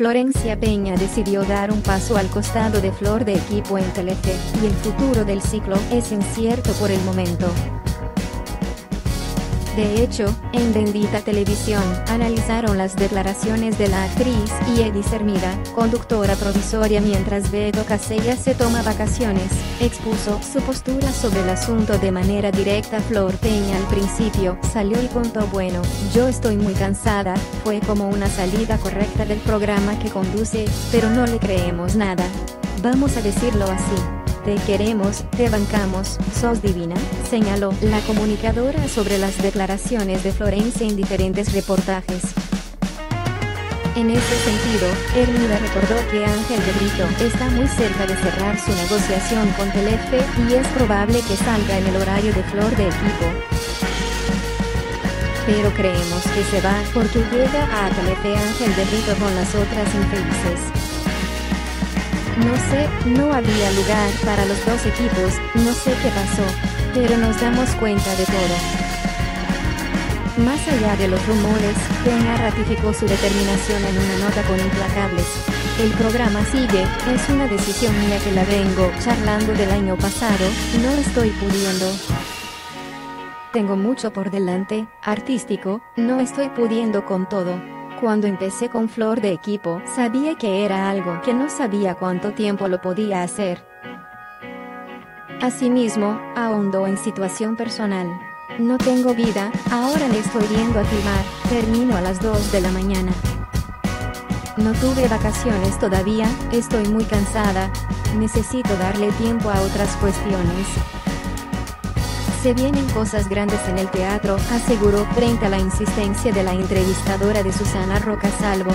Florencia Peña decidió dar un paso al costado de Flor de equipo en Telefe, y el futuro del ciclo es incierto por el momento. De hecho, en Bendita Televisión, analizaron las declaraciones de la actriz y Edith Hermida, conductora provisoria mientras Beto Casella se toma vacaciones, expuso su postura sobre el asunto de manera directa Flor Peña al principio, salió y contó bueno, yo estoy muy cansada, fue como una salida correcta del programa que conduce, pero no le creemos nada. Vamos a decirlo así. Te queremos, te bancamos, sos divina, señaló la comunicadora sobre las declaraciones de Florencia en diferentes reportajes. En ese sentido, Hermida recordó que Ángel de Brito está muy cerca de cerrar su negociación con Telefe y es probable que salga en el horario de Flor de equipo. Pero creemos que se va porque llega a Telefe Ángel de Brito con las otras infelices. No sé, no había lugar para los dos equipos, no sé qué pasó, pero nos damos cuenta de todo. Más allá de los rumores, Peña ratificó su determinación en una nota con Implacables. El programa sigue, es una decisión mía que la vengo charlando del año pasado, no estoy pudiendo. Tengo mucho por delante, artístico, no estoy pudiendo con todo. Cuando empecé con Flor de equipo, sabía que era algo que no sabía cuánto tiempo lo podía hacer. Asimismo, ahondó en situación personal. No tengo vida, ahora le estoy yendo a filmar, termino a las 2 de la mañana. No tuve vacaciones todavía, estoy muy cansada, necesito darle tiempo a otras cuestiones. Se vienen cosas grandes en el teatro, aseguró frente a la insistencia de la entrevistadora de Susana Roca Salvo.